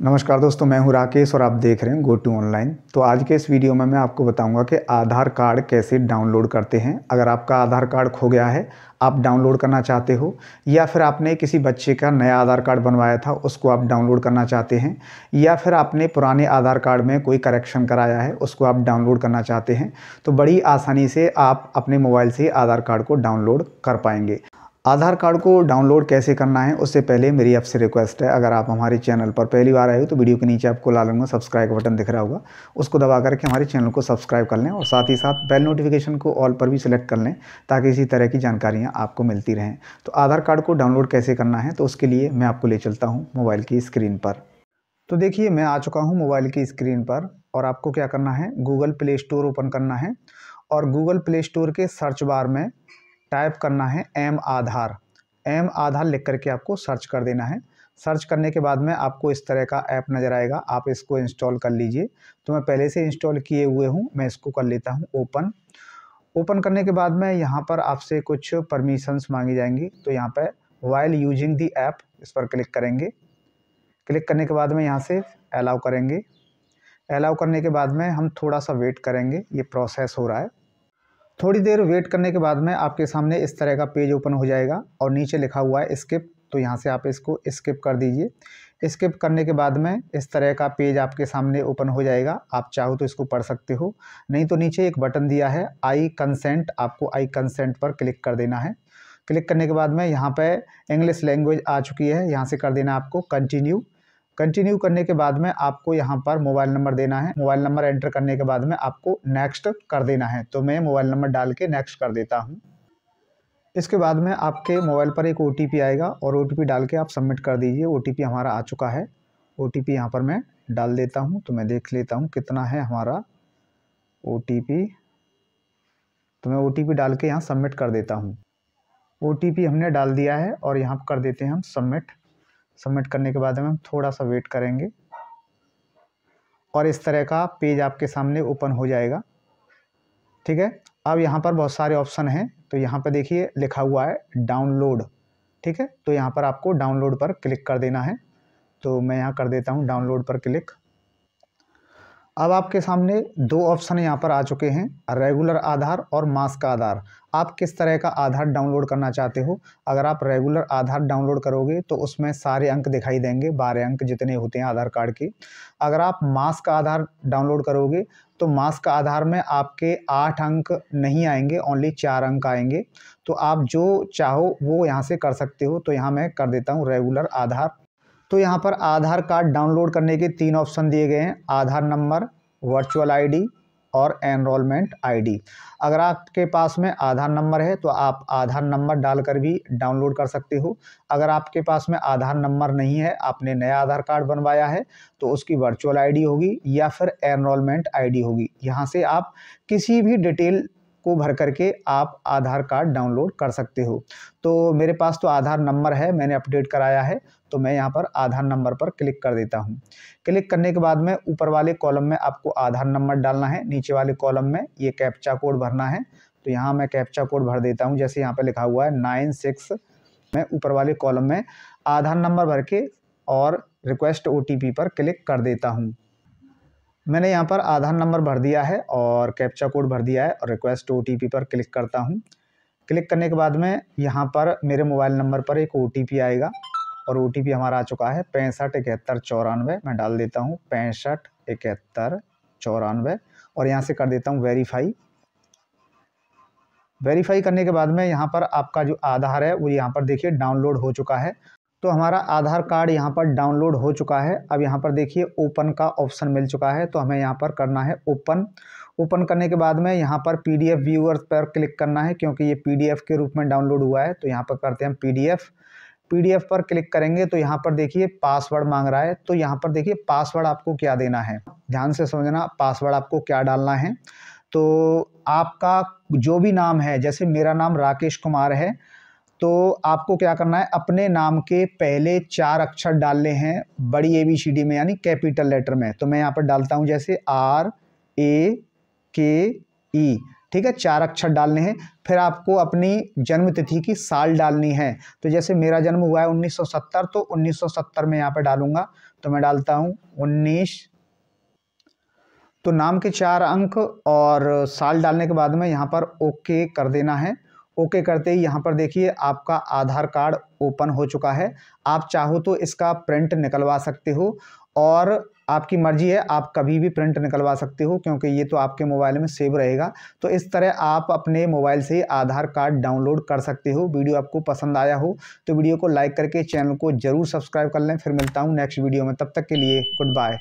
नमस्कार दोस्तों, मैं हूँ राकेश और आप देख रहे हैं गो टू ऑनलाइन तो आज के इस वीडियो में मैं आपको बताऊँगा कि आधार कार्ड कैसे डाउनलोड करते हैं। अगर आपका आधार कार्ड खो गया है, आप डाउनलोड करना चाहते हो, या फिर आपने किसी बच्चे का नया आधार कार्ड बनवाया था, उसको आप डाउनलोड करना चाहते हैं, या फिर आपने पुराने आधार कार्ड में कोई करेक्शन कराया है, उसको आप डाउनलोड करना चाहते हैं तो बड़ी आसानी से आप अपने मोबाइल से आधार कार्ड को डाउनलोड कर पाएँगे। आधार कार्ड को डाउनलोड कैसे करना है, उससे पहले मेरी आपसे रिक्वेस्ट है। अगर आप हमारे चैनल पर पहली बार आए हो तो वीडियो के नीचे आपको लाल रंग में सब्सक्राइब बटन दिख रहा होगा। उसको दबा करके हमारे चैनल को सब्सक्राइब कर लें और साथ ही साथ बेल नोटिफिकेशन को ऑल पर भी सिलेक्ट कर लें, ताकि इसी तरह की जानकारियाँ आपको मिलती रहें। तो आधार कार्ड को डाउनलोड कैसे करना है तो उसके लिए मैं आपको ले चलता हूँ मोबाइल की स्क्रीन पर। तो देखिए, मैं आ चुका हूँ मोबाइल की स्क्रीन पर, और आपको क्या करना है, गूगल प्ले स्टोर ओपन करना है। और गूगल प्ले स्टोर के सर्च बार में टाइप करना है एम आधार। एम आधार लिख करके आपको सर्च कर देना है। सर्च करने के बाद में आपको इस तरह का ऐप नज़र आएगा। आप इसको इंस्टॉल कर लीजिए। तो मैं पहले से इंस्टॉल किए हुए हूँ। मैं इसको कर लेता हूँ ओपन। ओपन करने के बाद में यहाँ पर आपसे कुछ परमिशंस मांगी जाएँगी। तो यहाँ पर वाइल यूजिंग दी ऐप इस पर क्लिक करेंगे। क्लिक करने के बाद में यहाँ से अलाउ करेंगे। अलाउ करने के बाद में हम थोड़ा सा वेट करेंगे। ये प्रोसेस हो रहा है। थोड़ी देर वेट करने के बाद में आपके सामने इस तरह का पेज ओपन हो जाएगा और नीचे लिखा हुआ है स्किप। तो यहाँ से आप इसको स्किप कर दीजिए। स्किप करने के बाद में इस तरह का पेज आपके सामने ओपन हो जाएगा। आप चाहो तो इसको पढ़ सकते हो। नहीं तो नीचे एक बटन दिया है, आई कंसेंट। आपको आई कंसेंट पर क्लिक कर देना है। क्लिक करने के बाद में यहाँ पर इंग्लिश लैंग्वेज आ चुकी है। यहाँ से कर देना आपको कंटिन्यू। कंटिन्यू करने के बाद में आपको यहाँ पर मोबाइल नंबर देना है। मोबाइल नंबर एंटर करने के बाद में आपको नेक्स्ट कर देना है। तो मैं मोबाइल नंबर डाल के नेक्स्ट कर देता हूँ। इसके बाद में आपके मोबाइल पर एक ओटीपी आएगा और ओटीपी डाल के आप सबमिट कर दीजिए। ओटीपी हमारा आ चुका है। ओ टी यहाँ पर मैं डाल देता हूँ। तो मैं देख लेता हूँ कितना है हमारा ओटीपी तो मैं ओटीपी डाल के यहाँ सबमिट कर देता हूँ। ओ हमने डाल दिया है और यहाँ कर देते हैं हम सबमिट सबमिट करने के बाद में हम थोड़ा सा वेट करेंगे। और इस तरह का पेज आपके सामने ओपन हो जाएगा। ठीक है? अब यहाँ पर बहुत सारे ऑप्शन हैं। तो यहाँ पर देखिए, लिखा हुआ है डाउनलोड ठीक है? तो यहाँ पर आपको डाउनलोड पर क्लिक कर देना है। तो मैं यहाँ कर देता हूँ डाउनलोड पर क्लिक अब आपके सामने दो ऑप्शन यहाँ पर आ चुके हैं रेगुलर आधार और मास का आधार। आप किस तरह का आधार डाउनलोड करना चाहते हो? अगर आप रेगुलर आधार डाउनलोड करोगे तो उसमें सारे अंक दिखाई देंगे, बारह अंक जितने होते हैं आधार कार्ड के। अगर आप मास का आधार डाउनलोड करोगे तो मास का आधार में आपके आठ अंक नहीं आएँगे ओनली चार अंक आएँगे। तो आप जो चाहो, वो यहाँ से कर सकते हो। तो यहाँ मैं कर देता हूँ रेगुलर आधार तो यहाँ पर आधार कार्ड डाउनलोड करने के तीन ऑप्शन दिए गए हैं। आधार नंबर, वर्चुअल आईडी और एनरोलमेंट आईडी। अगर आपके पास में आधार नंबर है तो आप आधार नंबर डालकर भी डाउनलोड कर सकते हो। अगर आपके पास में आधार नंबर नहीं है, आपने नया आधार कार्ड बनवाया है तो उसकी वर्चुअल आईडी होगी या फिर एनरोलमेंट आईडी होगी। यहाँ से आप किसी भी डिटेल को भर करके आप आधार कार्ड डाउनलोड कर सकते हो। तो मेरे पास तो आधार नंबर है, मैंने अपडेट कराया है तो मैं यहाँ पर आधार नंबर पर क्लिक कर देता हूँ। क्लिक करने के बाद में ऊपर वाले कॉलम में आपको आधार नंबर डालना है, नीचे वाले कॉलम में ये कैप्चा कोड भरना है। तो यहाँ मैं कैप्चा कोड भर देता हूँ, जैसे यहाँ पर लिखा हुआ है नाइन सिक्स, मैं ऊपर वाले कॉलम में आधार नंबर भर के और रिक्वेस्ट ओटीपी पर क्लिक कर देता हूँ। मैंने यहाँ पर आधार नंबर भर दिया है और कैप्चा कोड भर दिया है और रिक्वेस्ट ओ पर क्लिक करता हूँ। क्लिक करने के बाद में यहाँ पर मेरे मोबाइल नंबर पर एक ओ आएगा और ओ हमारा आ चुका है पैंसठ इकहत्तर चौरानवे। मैं डाल देता हूँ पैंसठ इकहत्तर चौरानवे और यहाँ से कर देता हूँ वेरीफाई वेरीफाई करने के बाद में यहाँ पर आपका जो आधार है वो यहाँ पर देखिए डाउनलोड हो चुका है। तो हमारा आधार कार्ड यहाँ पर डाउनलोड हो चुका है। अब यहाँ पर देखिए, ओपन का ऑप्शन मिल चुका है तो हमें यहाँ पर करना है ओपन। ओपन करने के बाद में यहाँ पर पी पीडीएफ व्यूअर्स पर क्लिक करना है, क्योंकि ये पीडीएफ के रूप में डाउनलोड हुआ है तो यहाँ पर करते हैं पीडीएफ पीडीएफ पर क्लिक करेंगे तो यहाँ पर देखिए, पासवर्ड मांग रहा है तो यहाँ पर देखिए, पासवर्ड आपको क्या देना है? ध्यान से समझना, पासवर्ड आपको क्या डालना है? तो आपका जो भी नाम है, जैसे मेरा नाम राकेश कुमार है तो आपको क्या करना है, अपने नाम के पहले चार अक्षर डालने हैं बड़ी ए बी सी डी में, यानी कैपिटल लेटर में। तो मैं यहाँ पर डालता हूँ जैसे आर ए के ई ठीक है, चार अक्षर डालने हैं। फिर आपको अपनी जन्म तिथि की साल डालनी है। तो जैसे मेरा जन्म हुआ है 1970 तो 1970 में यहाँ पर डालूँगा। तो मैं डालता हूँ उन्नीस। तो नाम के चार अंक और साल डालने के बाद में यहाँ पर ओके कर देना है। ओके करते ही यहाँ पर देखिए आपका आधार कार्ड ओपन हो चुका है। आप चाहो तो इसका प्रिंट निकलवा सकते हो और आपकी मर्ज़ी है, आप कभी भी प्रिंट निकलवा सकते हो क्योंकि ये तो आपके मोबाइल में सेव रहेगा। तो इस तरह आप अपने मोबाइल से आधार कार्ड डाउनलोड कर सकते हो। वीडियो आपको पसंद आया हो तो वीडियो को लाइक करके चैनल को ज़रूर सब्सक्राइब कर लें। फिर मिलता हूँ नेक्स्ट वीडियो में। तब तक के लिए गुड बाय।